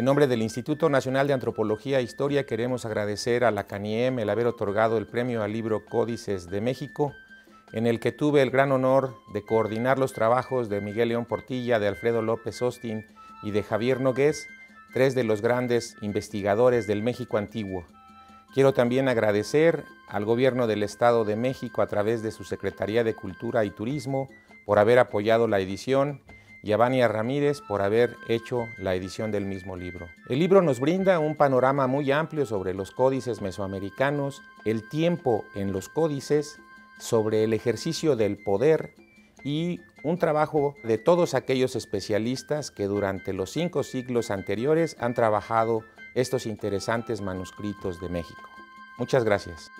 En nombre del Instituto Nacional de Antropología e Historia queremos agradecer a la CANIEM el haber otorgado el premio al libro Códices de México, en el que tuve el gran honor de coordinar los trabajos de Miguel León Portilla, de Alfredo López Austin y de Javier Nogués, tres de los grandes investigadores del México antiguo. Quiero también agradecer al Gobierno del Estado de México a través de su Secretaría de Cultura y Turismo por haber apoyado la edición y Ramírez por haber hecho la edición del mismo libro. El libro nos brinda un panorama muy amplio sobre los códices mesoamericanos, el tiempo en los códices, sobre el ejercicio del poder y un trabajo de todos aquellos especialistas que durante los cinco siglos anteriores han trabajado estos interesantes manuscritos de México. Muchas gracias.